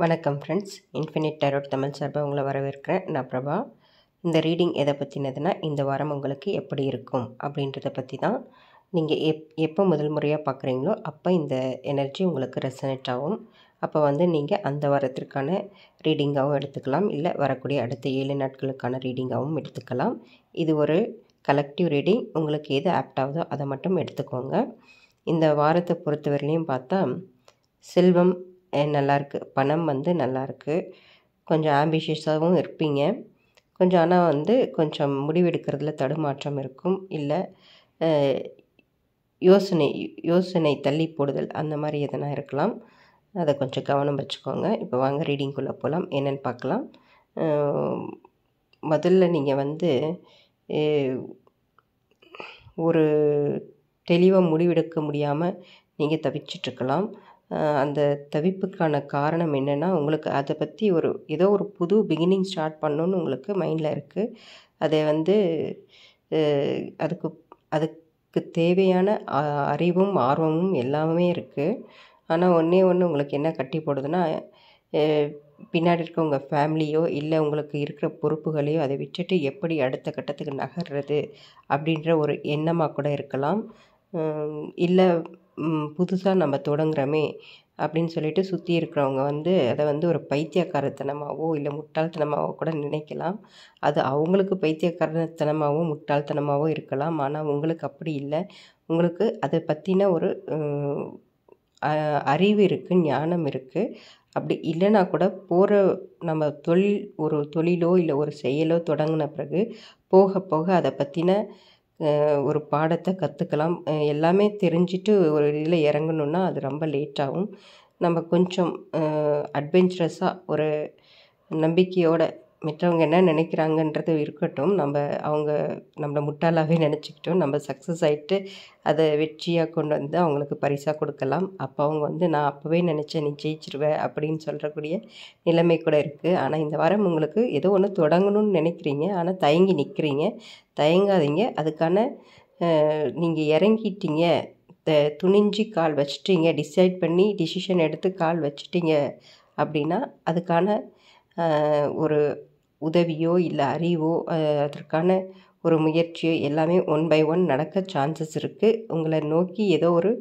வணக்கம் friends infinite tarot Tamil சார்பாக உங்களை வரவேற்கிறேன். நான் பிரபா. இந்த ரீடிங் எதை பற்றினதுன்னா இந்த வாரம் உங்களுக்கு எப்படி இருக்கும் அப்படின்றத பற்றி தான் நீங்கள் எப் எப்போ முதல் முறையாக பார்க்குறீங்களோ அப்போ இந்த எனர்ஜி உங்களுக்கு ரெசனேட் ஆகும். அப்போ வந்து நீங்கள் அந்த வாரத்திற்கான ரீடிங்காகவும் எடுத்துக்கலாம். இல்லை வரக்கூடிய அடுத்த ஏழு நாட்களுக்கான ரீடிங்காகவும் எடுத்துக்கலாம். இது ஒரு கலெக்டிவ் ரீடிங் உங்களுக்கு எது ஆப்டாகுதோ அதை மட்டும் எடுத்துக்கோங்க. இந்த வாரத்தை பொறுத்தவரையிலையும் பார்த்தா செல்வம் நல்லாயிருக்கு பணம் வந்து நல்லாயிருக்கு கொஞ்சம் ஆம்பிஷியஸாகவும் இருப்பீங்க. கொஞ்சம் ஆனால் வந்து கொஞ்சம் முடிவெடுக்கிறதுல தடுமாற்றம் இருக்கும். இல்லை யோசனை யோசனை தள்ளி போடுதல் அந்த மாதிரி எதனா இருக்கலாம். அதை கொஞ்சம் கவனம் வச்சுக்கோங்க. இப்போ வாங்க ரீடிங்குள்ளே போகலாம் என்னென்னு பார்க்கலாம் முதல்ல நீங்கள் வந்து ஒரு தெளிவாக முடிவெடுக்க முடியாமல் நீங்கள் தவிச்சிட்ருக்கலாம். அந்த தவிப்புக்கான காரணம் என்னென்னா உங்களுக்கு அதை பற்றி ஒரு ஏதோ ஒரு புது பிகினிங் ஸ்டார்ட் பண்ணணுன்னு உங்களுக்கு மைண்டில் இருக்குது அதை வந்து அதுக்கு அதுக்கு தேவையான அறிவும் ஆர்வமும் எல்லாமே இருக்குது ஆனால் ஒன்றே ஒன்று உங்களுக்கு என்ன கட்டி போடுதுன்னா பின்னாடி இருக்க உங்கள் ஃபேமிலியோ இல்லை உங்களுக்கு இருக்கிற பொறுப்புகளையோ அதை விட்டுட்டு எப்படி அடுத்த கட்டத்துக்கு நகர்றது அப்படின்ற ஒரு எண்ணமாக கூட இருக்கலாம். இல்லை புதுசாக நம்ம தொடங்குறோமே அப்படின்னு சொல்லிட்டு சுற்றி இருக்கிறவங்க வந்து அதை வந்து ஒரு பைத்தியக்காரத்தனமாகவோ இல்லை முட்டாள்தனமாகவோ கூட நினைக்கலாம். அது அவங்களுக்கு பைத்தியக்காரத்தனமாகவும் முட்டாள்தனமாகவோ இருக்கலாம். ஆனால் உங்களுக்கு அப்படி இல்லை. உங்களுக்கு அதை பற்றின ஒரு அ- அறிவு இருக்குது ஞானம் இருக்குது அப்படி இல்லைன்னா கூட போகிற நம்ம தொழில் ஒரு தொழிலோ இல்லை ஒரு செயலோ தொடங்கின பிறகு போக போக அதை பற்றின ஒரு பாடத்தை கற்றுக்கலாம் எல்லாமே தெரிஞ்சுட்டு ஒரு இதில் இறங்கணுன்னா அது ரொம்ப லேட்டாகும். நம்ம கொஞ்சம் அட்வென்ச்சரஸாக ஒரு நம்பிக்கையோட மற்றவங்க என்ன நினைக்கிறாங்கன்றது இருக்கட்டும். நம்ம அவங்க நம்மளை முட்டாளாகவே நினச்சிக்கிட்டோம். நம்ம சக்ஸஸ் ஆகிட்டு அதை வெற்றியாக கொண்டு வந்து அவங்களுக்கு பரிசாக கொடுக்கலாம். அப்போ அவங்க வந்து நான் அப்போவே நினச்சேன் நீ ஜெயிச்சிருவேன் அப்படின்னு சொல்கிறக்கூடிய நிலைமை கூட இருக்குது ஆனால் இந்த வாரம் உங்களுக்கு ஏதோ ஒன்று தொடங்கணும்னு நினைக்கிறீங்க. ஆனால் தயங்கி நிற்கிறீங்க தயங்காதீங்க. அதுக்கான நீங்கள் இறங்கிட்டீங்க. த- துணிஞ்சு கால் வச்சிட்டீங்க. டிசைட் பண்ணி டிசிஷன் எடுத்து கால் வச்சிட்டீங்க அப்படின்னா அதுக்கான ஒரு உதவியோ இல்லை அறிவோ அதற்கான ஒரு முயற்சியோ எல்லாமே ஒன் பை ஒன் நடக்க சான்சஸ் இருக்குது உங்களை நோக்கி ஏதோ ஒரு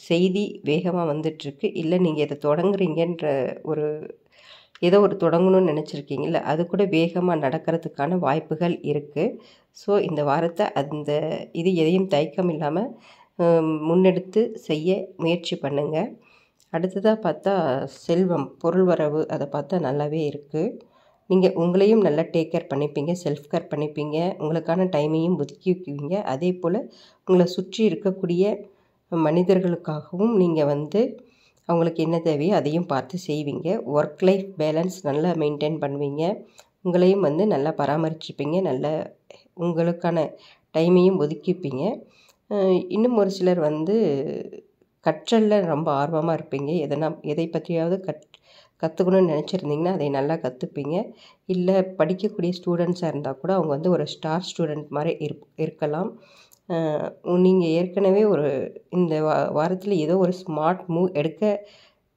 செய்தி வேகமாக வந்துட்டுருக்கு. இல்லை நீங்கள் இதை தொடங்குறீங்கன்ற ஒரு ஏதோ ஒரு தொடங்கணும்னு நினச்சிருக்கீங்கல்ல அது கூட வேகமாக நடக்கிறதுக்கான வாய்ப்புகள் இருக்குது ஸோ இந்த வாரத்தை அந்த இது எதையும் தயக்கம் இல்லாமல் முன்னெடுத்து செய்ய முயற்சி பண்ணுங்கள் அடுத்ததாக பார்த்தா செல்வம் பொருள் வரவு அதை பார்த்தா நல்லாவே இருக்குது நீங்கள் உங்களையும் நல்லா டேக் கேர் பண்ணிப்பீங்க செல்ஃப் கேர் பண்ணிப்பீங்க உங்களுக்கான டைமையும் ஒதுக்கிக்குவீங்க அதே போல் உங்களை சுற்றி இருக்கக்கூடிய மனிதர்களுக்காகவும் நீங்கள் வந்து அவங்களுக்கு என்ன தேவையோ அதையும் பார்த்து செய்வீங்க. ஒர்க் லைஃப் பேலன்ஸ் நல்லா மெயின்டைன் பண்ணுவீங்க. உங்களையும் வந்து நல்லா பராமரிச்சுப்பீங்க. நல்ல உங்களுக்கான டைமையும் ஒதுக்கிப்பீங்க இன்னும் ஒரு சிலர் வந்து கற்றலில் ரொம்ப ஆர்வமாக இருப்பீங்க. எதனா எதை பற்றியாவது கற் கற்றுக்கணும்னு நினச்சிருந்தீங்கன்னா அதை நல்லா கற்றுப்பீங்க இல்லை படிக்கக்கூடிய ஸ்டூடெண்ட்ஸாக இருந்தால் கூட அவங்க வந்து ஒரு ஸ்டார் ஸ்டூடெண்ட் மாதிரி இருப் இருக்கலாம். நீங்கள் ஏற்கனவே ஒரு இந்த வா வாரத்தில் ஏதோ ஒரு ஸ்மார்ட் மூவ் எடுக்க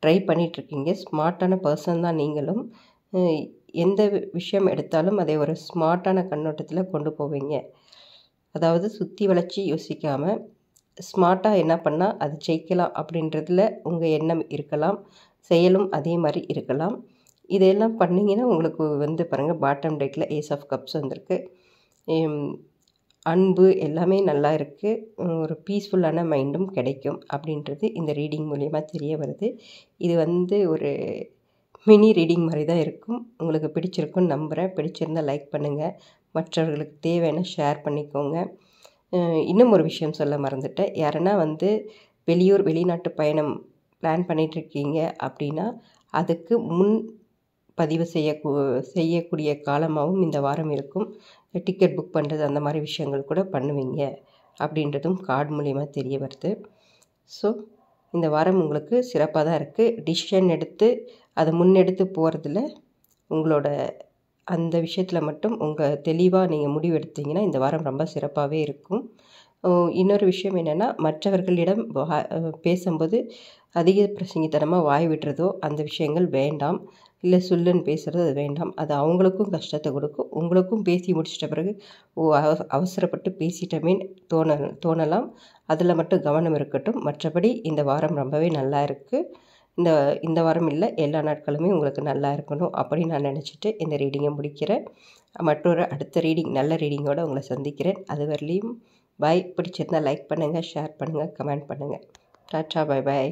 ட்ரை பண்ணிகிட்ருக்கீங்க ஸ்மார்ட்டான பர்சன் தான் நீங்களும். எந்த விஷயம் எடுத்தாலும் அதை ஒரு ஸ்மார்ட்டான கண்ணோட்டத்தில் கொண்டு போவீங்க. அதாவது சுற்றி வளைச்சி யோசிக்காமல் ஸ்மார்ட்டாக என்ன பண்ணால் அது ஜெயிக்கலாம் அப்படின்றதுல உங்கள் எண்ணம் இருக்கலாம். செயலும் அதே மாதிரி இருக்கலாம். இதையெல்லாம் பண்ணிங்கன்னா உங்களுக்கு வந்து பாருங்கள் பாட்டம் டெக்கில் ஏஸ் ஆஃப் கப்ஸ் வந்திருக்கு. அன்பு எல்லாமே நல்லா இருக்குது ஒரு பீஸ்ஃபுல்லான மைண்டும் கிடைக்கும் அப்படின்றது இந்த ரீடிங் மூலயமா தெரிய வருது. இது வந்து ஒரு மினி ரீடிங் மாதிரி தான் இருக்கும். உங்களுக்கு பிடிச்சிருக்குன்னு நம்புகிறேன் பிடிச்சிருந்தால் லைக் பண்ணுங்கள் மற்றவர்களுக்கு தேவையான ஷேர் பண்ணிக்கோங்க. இன்னும் ஒரு விஷயம் சொல்ல மறந்துட்டேன். யாருன்னா வந்து வெளியூர் வெளிநாட்டு பயணம் பிளான் பண்ணிகிட்ருக்கீங்க அப்படின்னா அதுக்கு முன் பதிவு செய்ய செய்யக்கூடிய காலமாகவும் இந்த வாரம் இருக்கும். டிக்கெட் புக் பண்ணுறது அந்த மாதிரி விஷயங்கள் கூட பண்ணுவீங்க அப்படின்றதும் கார்டு மூலிமா தெரிய வருது. ஸோ இந்த வாரம் உங்களுக்கு சிறப்பாக தான் இருக்குது டிசிஷன் எடுத்து அதை முன்னெடுத்து போகிறதுல உங்களோட அந்த விஷயத்தில் மட்டும் உங்கள் தெளிவாக நீங்கள் முடிவெடுத்தீங்கன்னா இந்த வாரம் ரொம்ப சிறப்பாகவே இருக்கும். இன்னொரு விஷயம் என்னென்னா மற்றவர்களிடம் வா பேசும்போது அதிக பிரசங்கித்தனமாக வாய் விடுறதோ அந்த விஷயங்கள் வேண்டாம். இல்லை சொல்லுன்னு பேசுகிறது அது வேண்டாம். அது அவங்களுக்கும் கஷ்டத்தை கொடுக்கும். உங்களுக்கும் பேசி முடிச்சிட்ட பிறகு ஓ அவ- அவசரப்பட்டு பேசிட்டோமே தோண தோணலாம். அதில் மட்டும் கவனம் இருக்கட்டும். மற்றபடி இந்த வாரம் ரொம்பவே நல்லா இருக்குது இந்த இந்த வாரம் இல்லை எல்லா நாட்களுமே உங்களுக்கு நல்லா இருக்கணும் அப்படின்னு நான் நினச்சிட்டு இந்த ரீடிங்கை முடிக்கிறேன். மற்றொரு அடுத்த ரீடிங் நல்ல ரீடிங்கோடு உங்களை சந்திக்கிறேன். அது வரலையும் பாய் பிடிச்சிருந்தா லைக் பண்ணுங்கள் ஷேர் பண்ணுங்கள் கமெண்ட் பண்ணுங்கள் டாட்டா பை பாய்